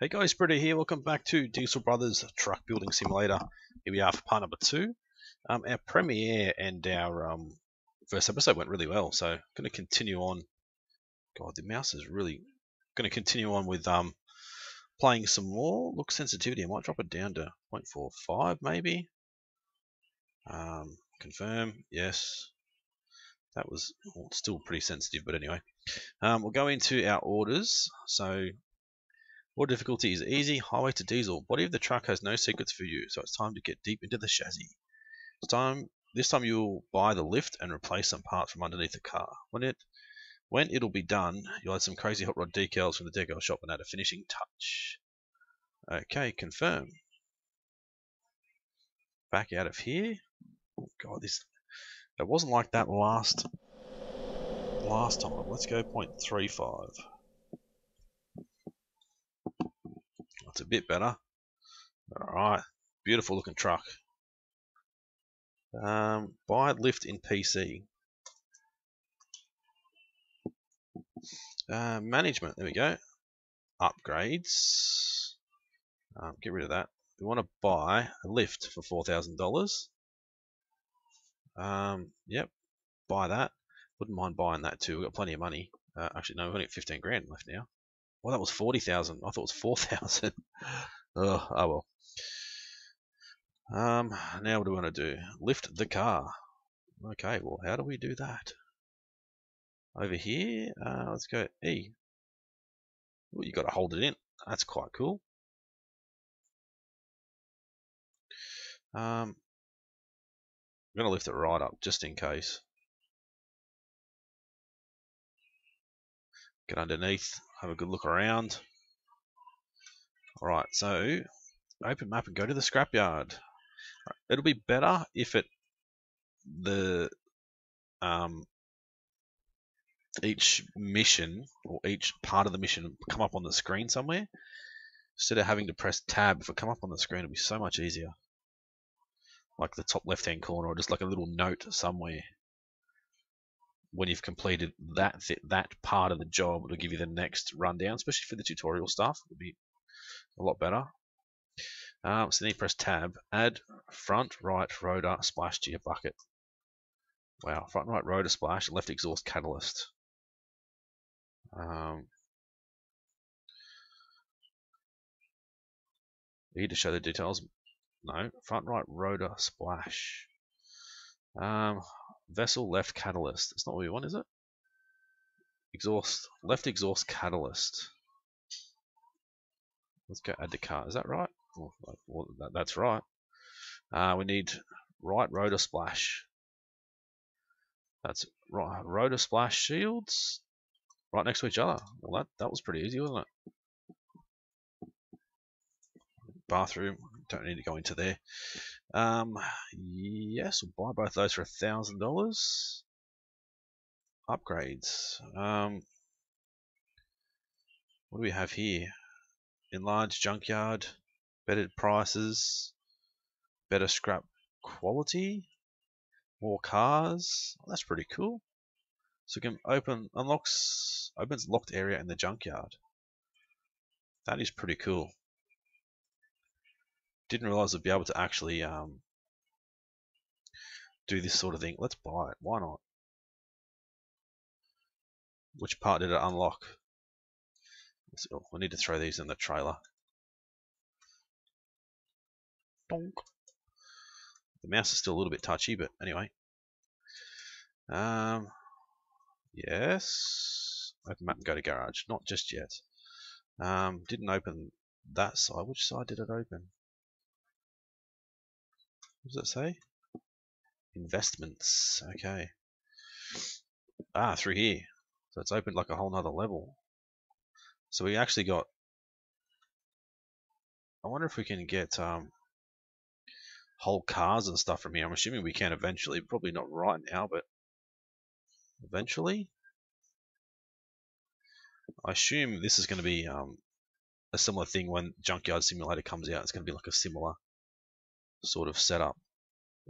Hey guys, Britto here. Welcome back to Diesel Brothers Truck Building Simulator. Here we are for part number two. Um, our premiere and our um, first episode went really well, so I'm going to continue on. God, the mouse is really going to continue on with um, playing some more. Look, sensitivity, I might drop it down to 0.45 maybe. Um, confirm, yes. That was well, still pretty sensitive, but anyway. Um, we'll go into our orders. So more difficulty is easy, highway to diesel. Body of the truck has no secrets for you, so it's time to get deep into the chassis. It's time this time you'll buy the lift and replace some parts from underneath the car. When it when it'll be done, you'll add some crazy hot rod decals from the decal shop and add a finishing touch. Okay, confirm. Back out of here. Oh god, this it wasn't like that last last time. Let's go 0.35. A bit better. Alright, beautiful looking truck. Um, buy lift in PC. Uh, management, there we go. Upgrades. Um, get rid of that. We want to buy a lift for $4,000. Um, yep, buy that. Wouldn't mind buying that too. We've got plenty of money. Uh, actually, no, we've only got 15 grand left now. Well, that was 40,000. I thought it was 4,000. oh, oh well. Um, now what do we want to do? Lift the car. Okay, well, how do we do that? Over here, uh, let's go E. Well, you got to hold it in. That's quite cool. Um, I'm going to lift it right up just in case. Get underneath, have a good look around. Alright, so open map and go to the scrapyard. It'll be better if it the um, each mission or each part of the mission come up on the screen somewhere instead of having to press tab if it come up on the screen it'll be so much easier like the top left hand corner or just like a little note somewhere when you've completed that th that part of the job it'll give you the next rundown especially for the tutorial stuff. It'll be a lot better. Um, so then you press tab add front right rotor splash to your bucket. Wow front right rotor splash left exhaust catalyst. Um, need to show the details. No front right rotor splash. Um, Vessel left catalyst. That's not what we want, is it? Exhaust left exhaust catalyst. Let's go add the car. Is that right? Well, that, that's right. Uh, we need right rotor splash. That's right. Rotor splash shields right next to each other. Well, that that was pretty easy, wasn't it? Bathroom. Don't need to go into there. Um, yes, we'll buy both those for a thousand dollars. Upgrades. Um, what do we have here? Enlarged junkyard, better prices, better scrap quality, more cars. Oh, that's pretty cool. So we can open unlocks opens locked area in the junkyard. That is pretty cool didn't realize I'd be able to actually um, do this sort of thing. Let's buy it. Why not? Which part did it unlock? Oh, I need to throw these in the trailer. Donk. The mouse is still a little bit touchy, but anyway. Um, yes. Open map and go to garage. Not just yet. Um, didn't open that side. Which side did it open? Does it say? Investments. Okay. Ah, through here. So it's opened like a whole nother level. So we actually got... I wonder if we can get um, whole cars and stuff from here. I'm assuming we can eventually. Probably not right now, but eventually. I assume this is going to be um, a similar thing when Junkyard Simulator comes out. It's going to be like a similar sort of setup.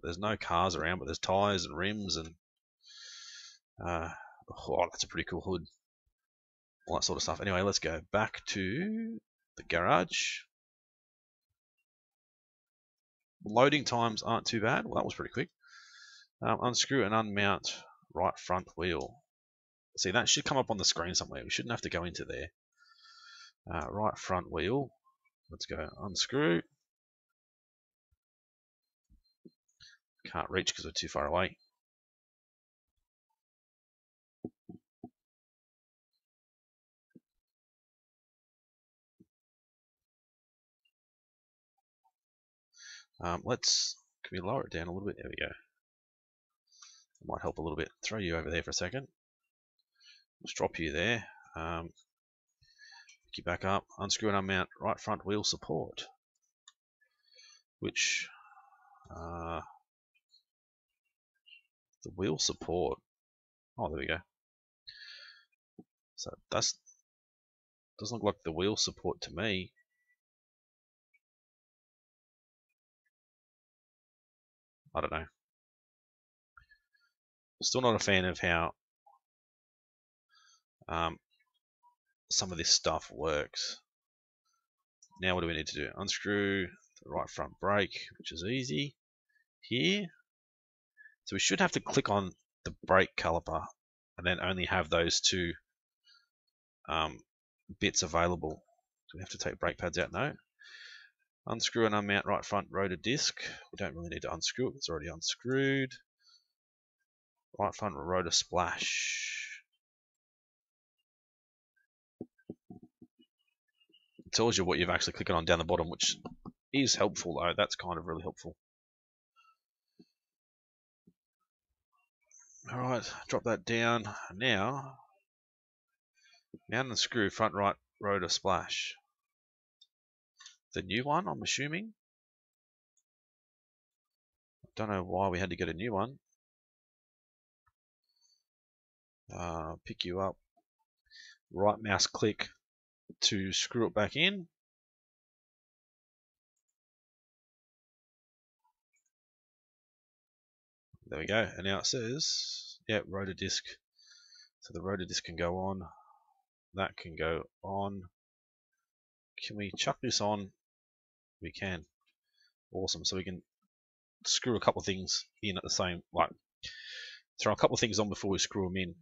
There's no cars around, but there's tires and rims and uh, oh, that's a pretty cool hood. All that sort of stuff. Anyway, let's go back to the garage. Loading times aren't too bad. Well, that was pretty quick. Um, unscrew and unmount right front wheel. See, that should come up on the screen somewhere. We shouldn't have to go into there. Uh, right front wheel. Let's go unscrew. Can't reach because we're too far away. Um, let's, can we lower it down a little bit? There we go. Might help a little bit. Throw you over there for a second. Let's drop you there. Um, pick you back up. Unscrew and unmount right front wheel support. Which, uh, the wheel support. Oh, there we go. So that's doesn't look like the wheel support to me. I don't know. Still not a fan of how um, some of this stuff works. Now what do we need to do? Unscrew the right front brake, which is easy here. So we should have to click on the brake caliper and then only have those two um, bits available. Do we have to take brake pads out? No. Unscrew and unmount right front rotor disc. We don't really need to unscrew it, it's already unscrewed. Right front rotor splash. It tells you what you've actually clicked on down the bottom, which is helpful though. That's kind of really helpful. Alright, drop that down. Now, mount screw front right rotor splash. The new one, I'm assuming. Don't know why we had to get a new one. Uh, pick you up. Right mouse click to screw it back in. There we go. And now it says, yeah, rotor disc. So the rotor disc can go on. That can go on. Can we chuck this on? We can. Awesome. So we can screw a couple of things in at the same, like throw a couple of things on before we screw them in,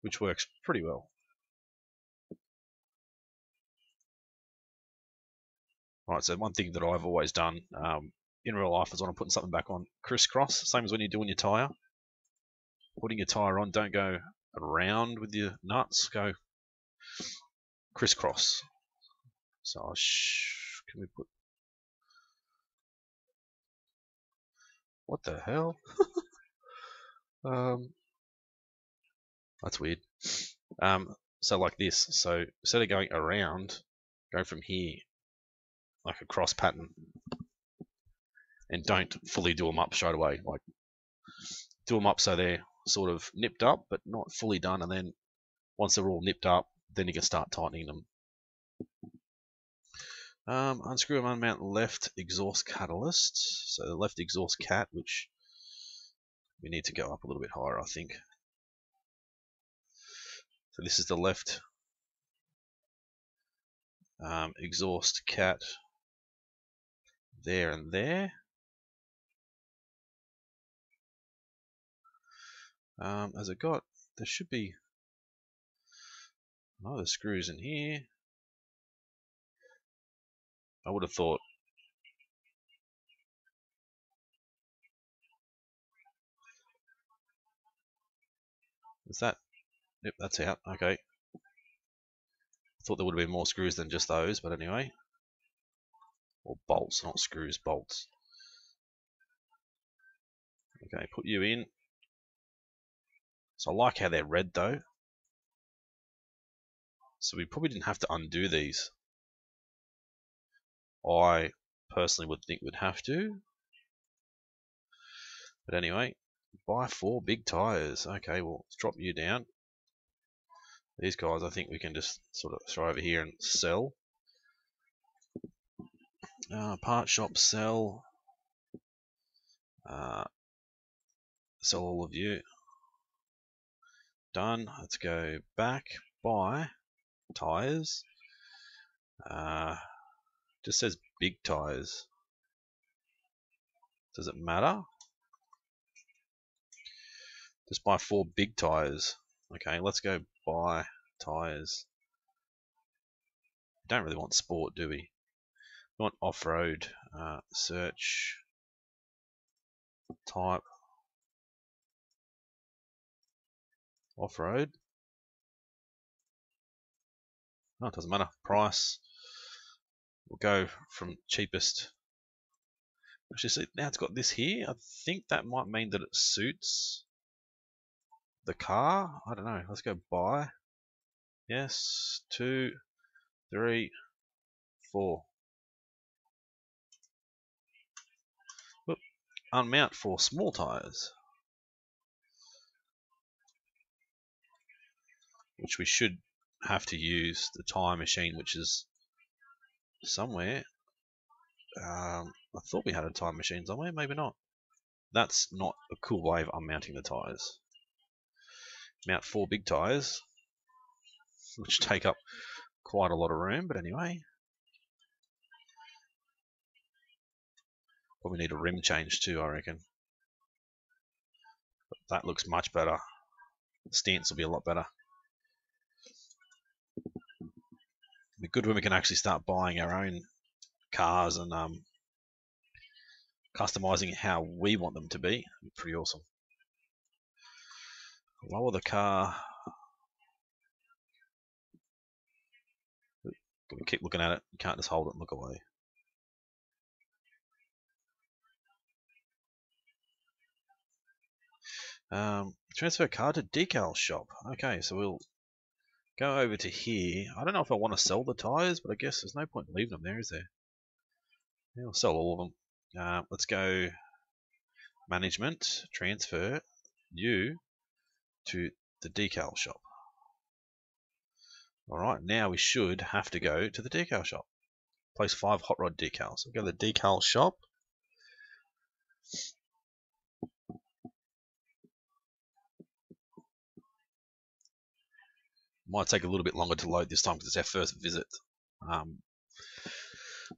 which works pretty well. Right, so one thing that I've always done um, in real life is when I'm putting something back on, crisscross, same as when you're doing your tyre. Putting your tyre on, don't go around with your nuts, go crisscross. So I'll can we put What the hell? um, that's weird. Um, so like this. So instead of going around, go from here, like a cross pattern, and don't fully do them up straight away. Like do them up so they're sort of nipped up, but not fully done. And then once they're all nipped up, then you can start tightening them. Um, unscrew and unmount left exhaust catalyst. So the left exhaust cat, which we need to go up a little bit higher, I think. So this is the left um, exhaust cat there and there. Um, has it got, there should be, the screws in here. I would have thought Is that? Yep, that's out. Okay. I thought there would have been more screws than just those, but anyway. Or bolts, not screws, bolts. Okay, put you in. So I like how they're red though. So we probably didn't have to undo these. I personally would think we'd have to. But anyway, buy four big tires. Okay, well, let's drop you down. These guys, I think we can just sort of throw over here and sell. Uh, part shop sell. Uh, sell all of you. Done. Let's go back, buy tires. Uh, just says big tires. Does it matter? Just buy four big tires. Okay, let's go buy tires. Don't really want sport, do we? We want off-road. Uh, search type off-road. No, it doesn't matter. Price. We'll go from cheapest. Actually, see, now it's got this here. I think that might mean that it suits the car. I don't know. Let's go buy. Yes. Two, three, four. Whoop. Unmount for small tires. Which we should have to use the time machine, which is somewhere. Um, I thought we had a time machine somewhere, maybe not. That's not a cool way of unmounting the tyres. Mount four big tyres, which take up quite a lot of room, but anyway. Probably need a rim change too, I reckon. But that looks much better. The stance will be a lot better. It'd be good when we can actually start buying our own cars and um, customizing how we want them to be. be pretty awesome. Lower the car. Keep looking at it. You can't just hold it and look away. Um, transfer car to decal shop. Okay, so we'll go over to here. I don't know if I want to sell the tyres, but I guess there's no point in leaving them there, is there? Yeah, we'll sell all of them. Uh, let's go management, transfer you to the decal shop. Alright, now we should have to go to the decal shop. Place five hot rod decals. So go to the decal shop. Might take a little bit longer to load this time because it's our first visit. Um,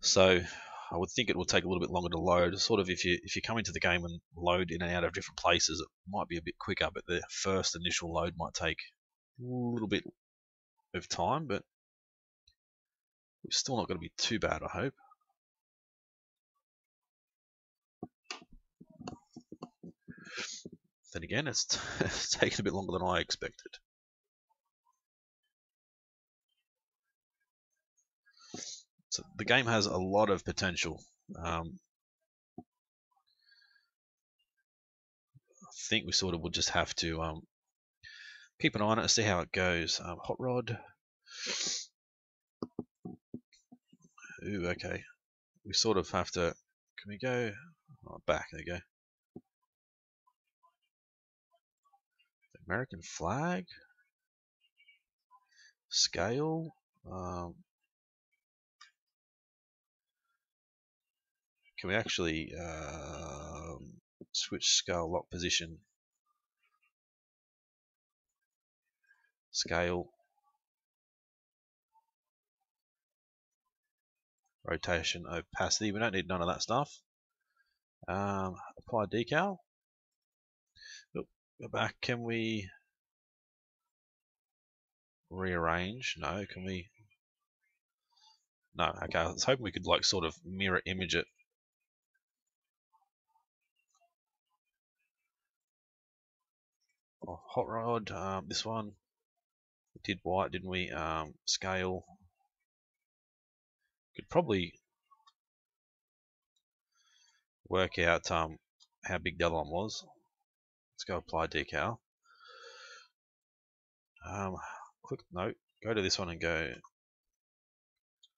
so I would think it will take a little bit longer to load. Sort of if you if you come into the game and load in and out of different places, it might be a bit quicker, but the first initial load might take a little bit of time, but it's still not going to be too bad, I hope. Then again, it's, it's taken a bit longer than I expected. The game has a lot of potential. Um, I think we sort of will just have to um, keep an eye on it and see how it goes. Um, hot rod. Ooh, okay. We sort of have to. Can we go oh, back? There we go. American flag. Scale. Um, Can we actually um, switch scale lock position? Scale. Rotation, opacity. We don't need none of that stuff. Um, apply decal. go back. Can we rearrange? No. Can we? No. Okay. I was hoping we could like sort of mirror image it oh, hot rod, um, this one, we did white, didn't we? Um, scale, could probably work out um, how big the other one was. Let's go apply decal. Um, click note, go to this one and go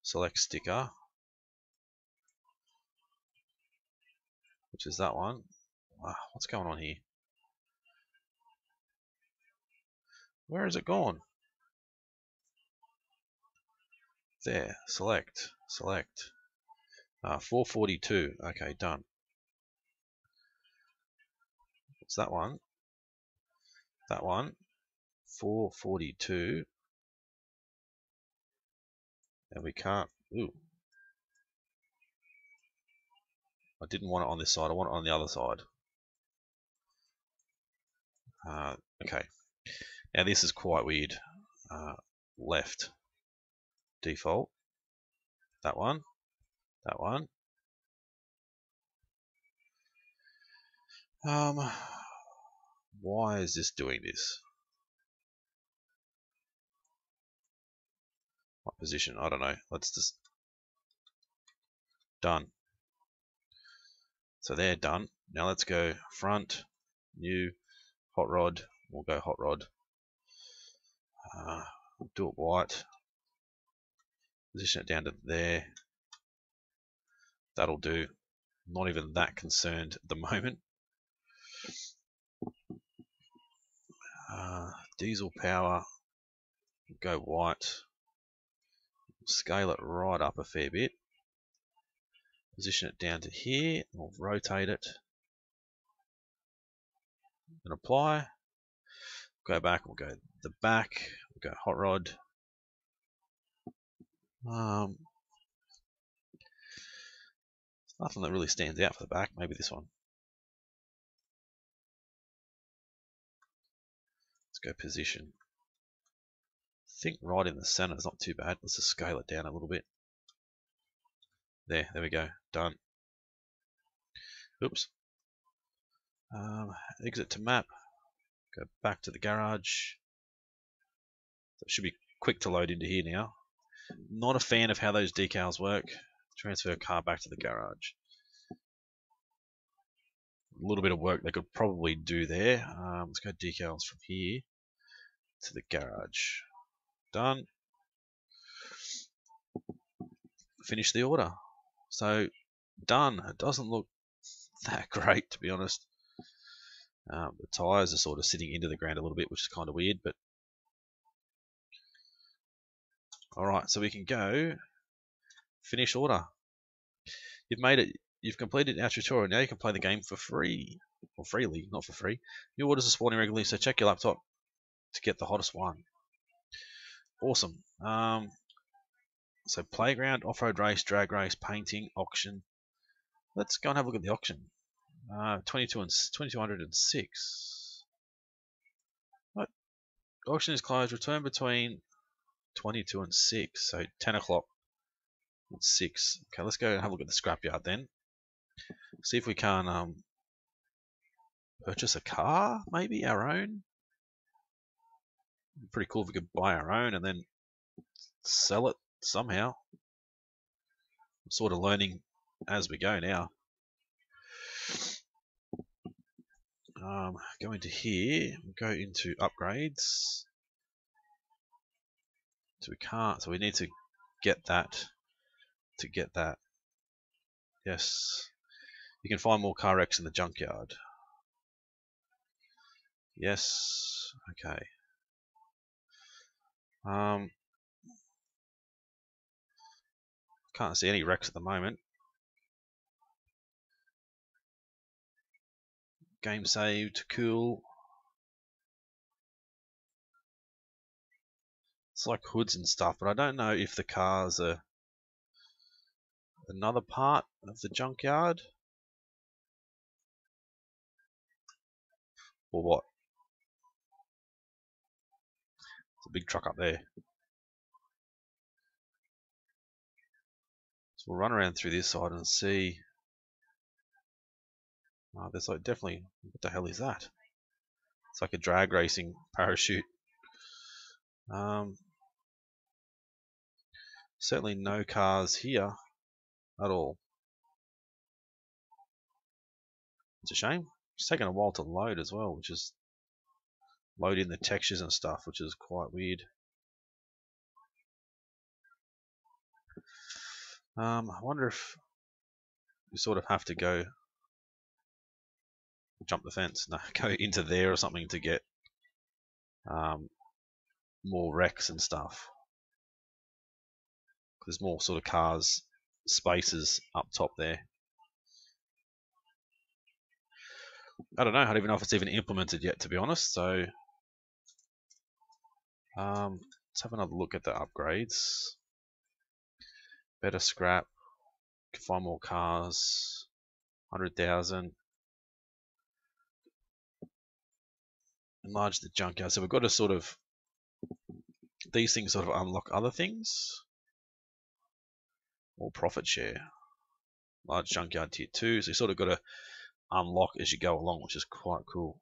select sticker, which is that one. Ah, what's going on here? Where is it gone? There, select, select. Uh, 442, okay, done. What's that one? That one, 442. And we can't. Ooh. I didn't want it on this side. I want it on the other side. Uh, okay. Now this is quite weird. Uh, left. Default. That one. That one. Um, why is this doing this? What position? I don't know. Let's just done. So they're done. Now let's go front, new, hot rod. We'll go hot rod. Uh, do it white. Position it down to there. That'll do. Not even that concerned at the moment. Uh, diesel power, go white, scale it right up a fair bit, position it down to here, we'll rotate it, and apply, go back, we'll go the back, we'll go hot rod, um, nothing that really stands out for the back, maybe this one. Let's go position. I think right in the center is not too bad. Let's just scale it down a little bit. There, there we go. Done. Oops. Um, exit to map. Go back to the garage. It should be quick to load into here now. Not a fan of how those decals work. Transfer car back to the garage. A little bit of work they could probably do there. Um, let's go decals from here to the garage. Done. Finish the order. So, done. It doesn't look that great, to be honest. Um, the tyres are sort of sitting into the ground a little bit, which is kind of weird, but Alright, so we can go finish order. You've made it, you've completed our tutorial. Now you can play the game for free, or freely, not for free. New orders are spawning regularly, so check your laptop to get the hottest one. Awesome. Um, so playground, off-road race, drag race, painting, auction. Let's go and have a look at the auction. Uh, 22 and 2206. What? Auction is closed. Return between 22 and 6. So 10 o'clock and 6. Okay, let's go and have a look at the scrapyard then. See if we can um, purchase a car, maybe our own pretty cool if we could buy our own and then sell it somehow. I'm sort of learning as we go now. Um, go into here, go into upgrades. So we can't, so we need to get that to get that. Yes. You can find more car wrecks in the junkyard. Yes. Okay. Um, can't see any wrecks at the moment. Game saved, cool. It's like hoods and stuff, but I don't know if the cars are another part of the junkyard. Or what? It's a big truck up there. So we'll run around through this side and see. Oh, there's like definitely. What the hell is that? It's like a drag racing parachute. Um, certainly no cars here at all. It's a shame. It's taken a while to load as well, which is loading the textures and stuff, which is quite weird. Um, I wonder if we sort of have to go jump the fence, no, go into there or something to get um, more wrecks and stuff. There's more sort of cars, spaces up top there. I don't know. I don't even know if it's even implemented yet, to be honest. So um, let's have another look at the upgrades. Better scrap. Can find more cars. 100,000. Enlarge the junkyard. So we've got to sort of, these things sort of unlock other things. More profit share. Large junkyard tier 2. So you sort of got to unlock as you go along, which is quite cool.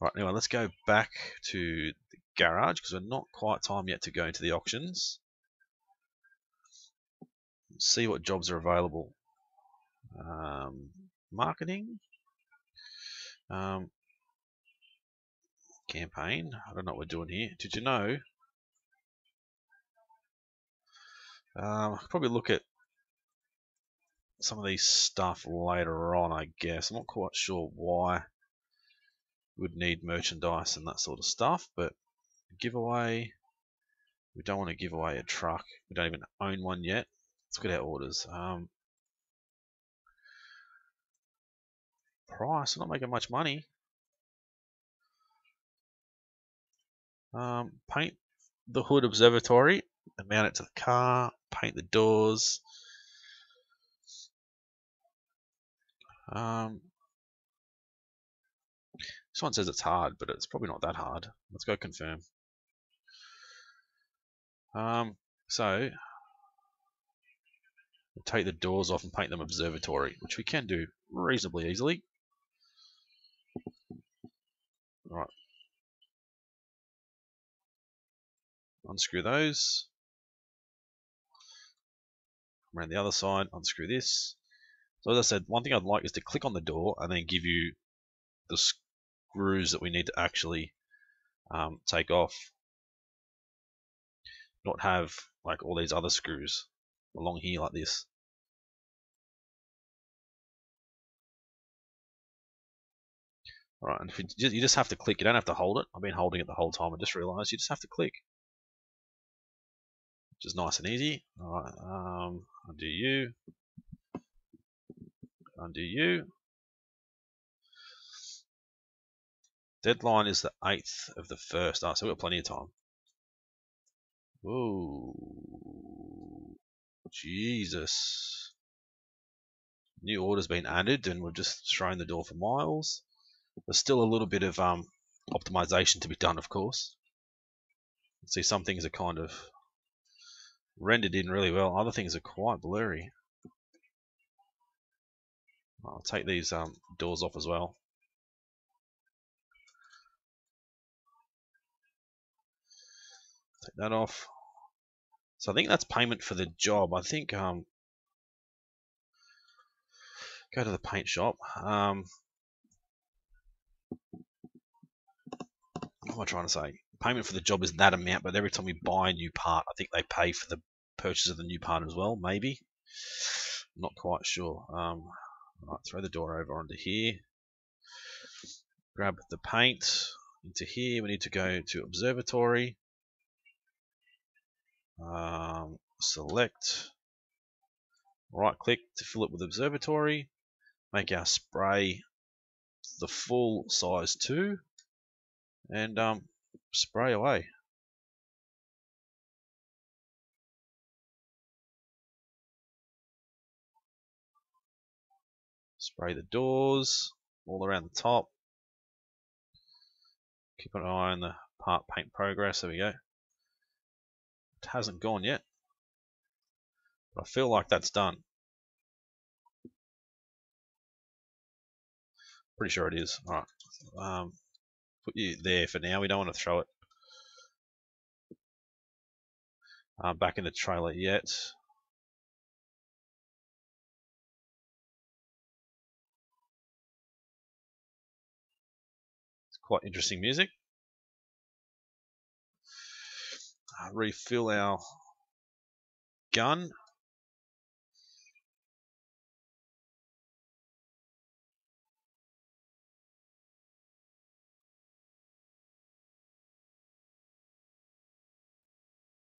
Right, anyway, let's go back to the garage because we're not quite time yet to go into the auctions. See what jobs are available. Um, marketing. Um, campaign. I don't know what we're doing here. Did you know? Um, probably look at some of these stuff later on, I guess. I'm not quite sure why we would need merchandise and that sort of stuff, but giveaway, we don't want to give away a truck. We don't even own one yet. Let's look at our orders. Um, price, we're not making much money. Um, paint the hood observatory and mount it to the car. Paint the doors. Um, this one says it's hard, but it's probably not that hard. Let's go confirm. Um, so, we'll take the doors off and paint them observatory, which we can do reasonably easily. Right. Unscrew those. Around the other side, unscrew this. So as I said, one thing I'd like is to click on the door and then give you the screws that we need to actually um, take off. Not have like all these other screws along here like this. Alright, and you, you just have to click, you don't have to hold it. I've been holding it the whole time, I just realised you just have to click. Which is nice and easy. Alright, um, undo you. Undo you. Deadline is the 8th of the 1st. Ah, so we've got plenty of time. Whoa. Jesus. New order's been added and we've just thrown the door for miles. There's still a little bit of um, optimization to be done, of course. See, some things are kind of rendered in really well. Other things are quite blurry. I'll take these um, doors off as well. Take that off. So I think that's payment for the job. I think um, go to the paint shop. Um, what am I trying to say? Payment for the job is that amount, but every time we buy a new part, I think they pay for the purchase of the new part as well. Maybe. Not quite sure. Um, right, throw the door over onto here. Grab the paint into here. We need to go to observatory um, select, right click to fill it with observatory, make our spray the full size 2 and um, spray away. Spray the doors all around the top. Keep an eye on the part paint progress. There we go. It hasn't gone yet. But I feel like that's done. Pretty sure it is. Alright. Um, put you there for now. We don't want to throw it uh, back in the trailer yet. Quite interesting music. Uh, refill our gun.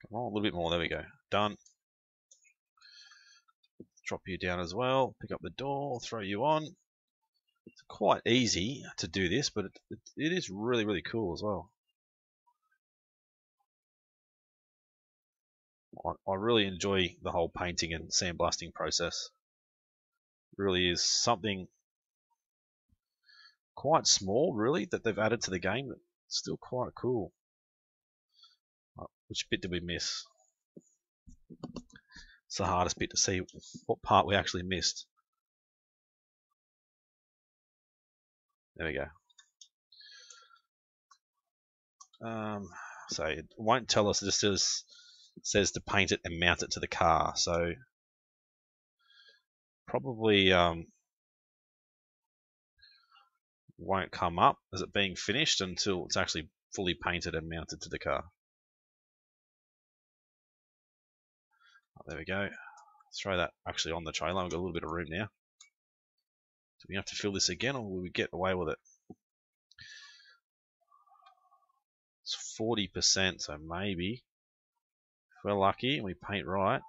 Come on, a little bit more. There we go. Done. Drop you down as well. Pick up the door. Throw you on. It's quite easy to do this, but it, it, it is really, really cool as well. I, I really enjoy the whole painting and sandblasting process. really is something quite small, really, that they've added to the game. But still quite cool. Uh, which bit did we miss? It's the hardest bit to see what part we actually missed. There we go. Um, so it won't tell us. It just says, says to paint it and mount it to the car. So probably um, won't come up as it being finished until it's actually fully painted and mounted to the car. Oh, there we go. Let's throw that actually on the trailer. We've got a little bit of room now. Do we have to fill this again or will we get away with it? It's 40%, so maybe if we're lucky and we paint right.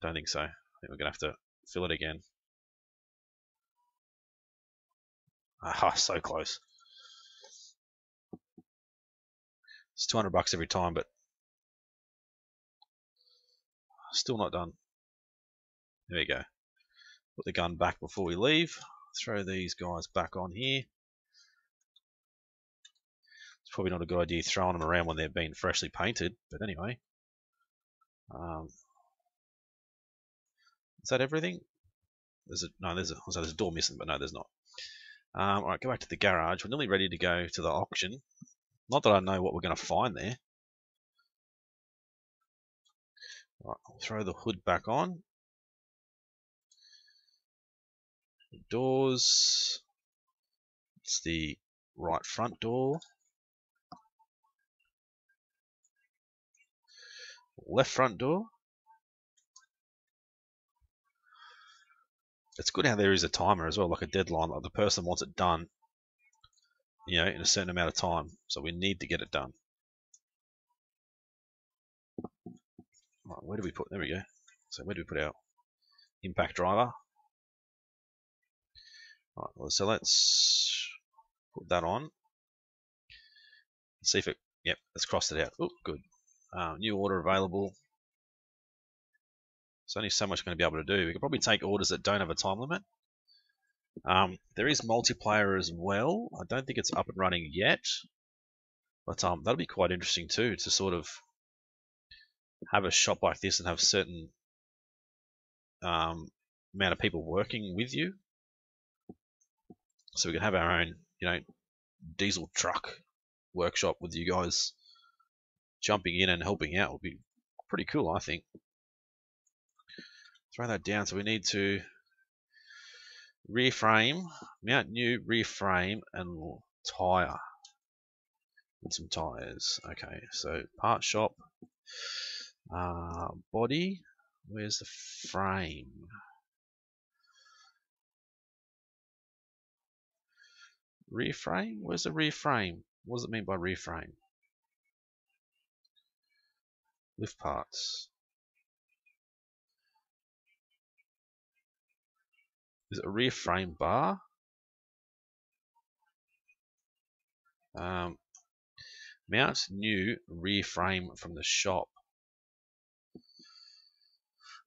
Don't think so. I think we're going to have to fill it again. Ah, so close. It's 200 bucks every time, but still not done. There we go. Put the gun back before we leave. Throw these guys back on here. It's probably not a good idea throwing them around when they've been freshly painted, but anyway. Um, is that everything? There's a no. There's a, so there's a door missing, but no, there's not. Um, all right, go back to the garage. We're nearly ready to go to the auction. Not that I know what we're going to find there. Right, I'll throw the hood back on. Doors. It's the right front door. Left front door. It's good how there is a timer as well, like a deadline. Like the person wants it done, you know, in a certain amount of time. So we need to get it done. Right, where do we put? There we go. So where do we put our impact driver? Right, well, so let's put that on. See if it. Yep, let's cross it out. Oh, good. Uh, new order available. There's only so much we're going to be able to do. We could probably take orders that don't have a time limit. Um, there is multiplayer as well. I don't think it's up and running yet, but um, that'll be quite interesting too to sort of have a shop like this and have certain um, amount of people working with you. So we can have our own, you know, diesel truck workshop with you guys jumping in and helping out would be pretty cool, I think. Throw that down. So we need to rear frame, mount new rear frame and tire. And some tires. Okay, so part shop. Uh, body, where's the frame? Rear frame? Where's the rear frame? What does it mean by rear frame? Lift parts. Is it a rear frame bar? Um, mount new rear frame from the shop.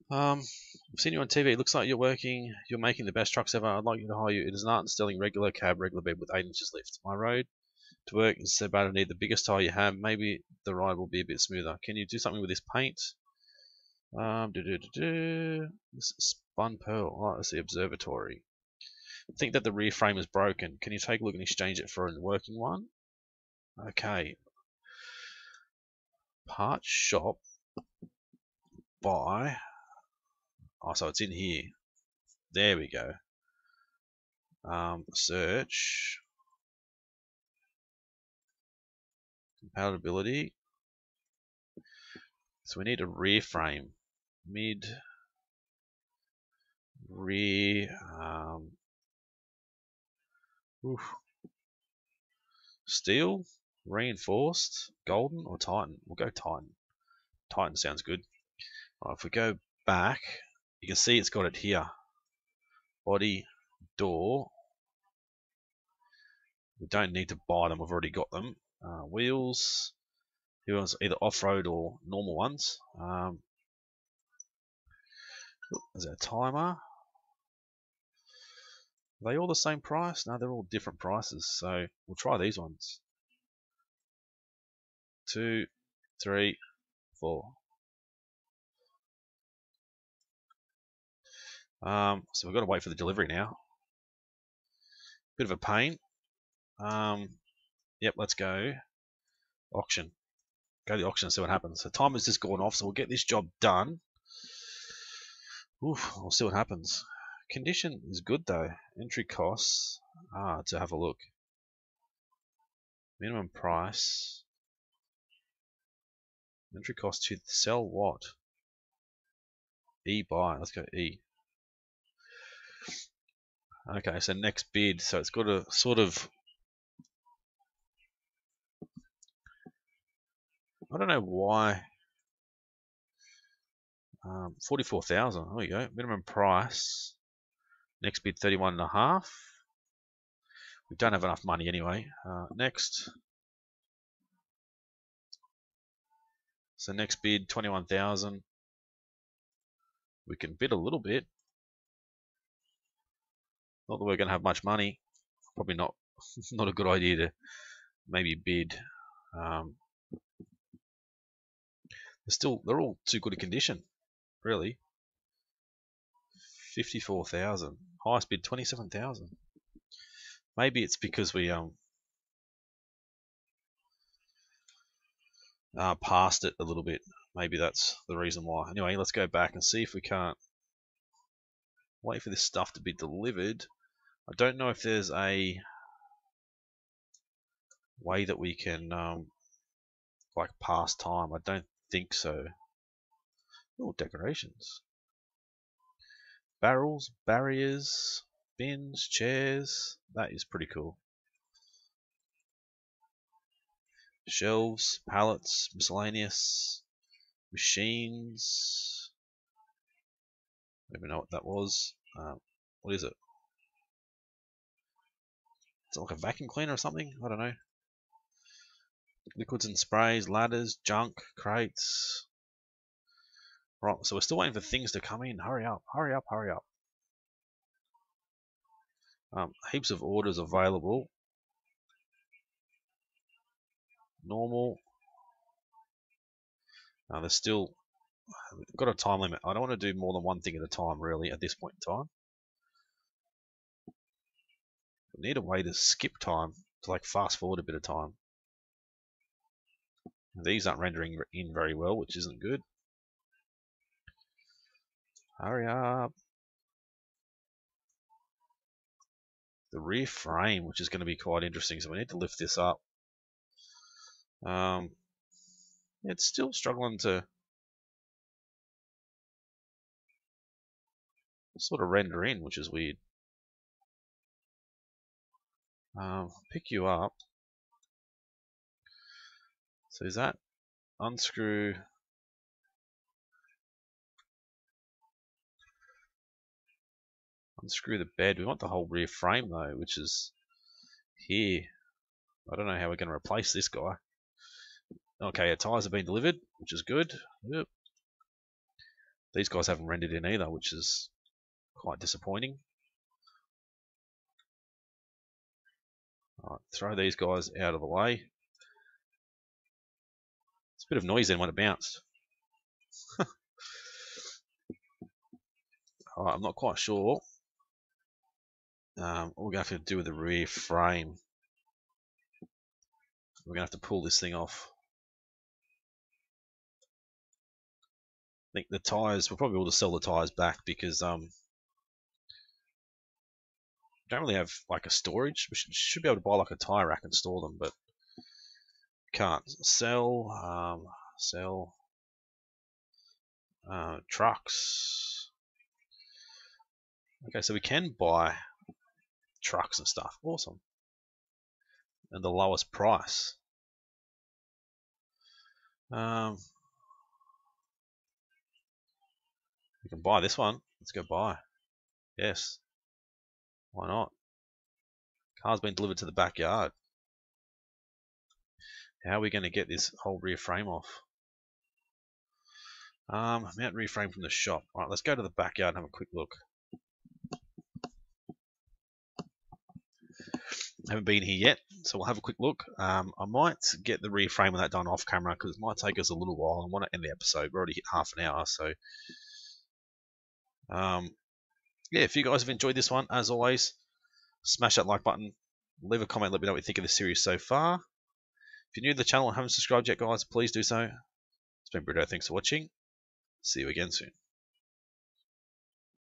Um, I've seen you on TV. It looks like you're working, you're making the best trucks ever. I'd like you to hire you. It is not installing regular cab, regular bed with 8 inches lift. My road to work is about to need the biggest tire you have. Maybe the ride will be a bit smoother. Can you do something with this paint? Um, do do do do. This spun pearl. Oh, that's the observatory. I think that the rear frame is broken. Can you take a look and exchange it for a working one? Okay. Part shop buy Oh, so it's in here. There we go. Um, search. Compatibility. So we need a rear frame. Mid. Rear. Um, oof. Steel. Reinforced. Golden or Titan? We'll go Titan. Titan sounds good. Right, if we go back, you can see it's got it here. Body, door. We don't need to buy them, we've already got them. Uh, wheels, He wants either off-road or normal ones. Um, that a timer? Are they all the same price? No, they're all different prices. So we'll try these ones. Two, three, four. Um, so we've got to wait for the delivery now. Bit of a pain. Um, yep, let's go. Auction. Go to the auction and see what happens. So time has just gone off, so we'll get this job done. Oof, we'll see what happens. Condition is good though. Entry costs. Ah, to have a look. Minimum price. Entry cost to sell what? E buy. Let's go E. Okay, so next bid. So it's got a sort of. I don't know why. Um, 44,000. There we go. Minimum price. Next bid 31 and a half. We don't have enough money anyway. Uh, next. So next bid 21,000. We can bid a little bit. Not that we're going to have much money. Probably not. not a good idea to maybe bid. Um, they're still they're all too good a condition, really. Fifty-four thousand. Highest bid twenty-seven thousand. Maybe it's because we um uh, passed it a little bit. Maybe that's the reason why. Anyway, let's go back and see if we can't wait for this stuff to be delivered. I don't know if there's a way that we can um, like pass time. I don't think so. Oh, decorations. Barrels, barriers, bins, chairs. That is pretty cool. Shelves, pallets, miscellaneous, machines. I don't even know what that was. Um, what is it? Is it like a vacuum cleaner or something? I don't know. Liquids and sprays, ladders, junk, crates. Right, so we're still waiting for things to come in. Hurry up, hurry up, hurry up. Um, heaps of orders available. Normal. Now there's still got a time limit. I don't want to do more than one thing at a time, really, at this point in time. Need a way to skip time, to like fast forward a bit of time. These aren't rendering in very well, which isn't good. Hurry up. The rear frame, which is going to be quite interesting, so we need to lift this up. Um, it's still struggling to sort of render in, which is weird. Um, pick you up. So is that unscrew unscrew the bed. We want the whole rear frame though, which is here. I don't know how we're going to replace this guy. Okay, our tyres have been delivered, which is good. Yep. These guys haven't rendered in either, which is quite disappointing. Right, throw these guys out of the way. It's a bit of noise then when it bounced. Alright, I'm not quite sure um, what we're going to have to do with the rear frame. We're going to have to pull this thing off. I think the tyres, we'll probably able to sell the tyres back because um, don't really have like a storage. We should, should be able to buy like a tire rack and store them, but can't. Sell, um, sell uh, trucks. Okay, so we can buy trucks and stuff. Awesome. And the lowest price. Um, we can buy this one. Let's go buy. Yes. Why not? Car's been delivered to the backyard. How are we going to get this whole rear frame off? Um, mount rear frame from the shop. All right, let's go to the backyard and have a quick look. haven't been here yet, so we'll have a quick look. Um, I might get the rear frame of that done off camera because it might take us a little while. I want to end the episode. We're already hit half an hour, so um, yeah. If you guys have enjoyed this one, as always, smash that like button. Leave a comment. Let me know what you think of the series so far. If you're new to the channel and haven't subscribed yet, guys, please do so. It's been Britto. Thanks for watching. See you again soon.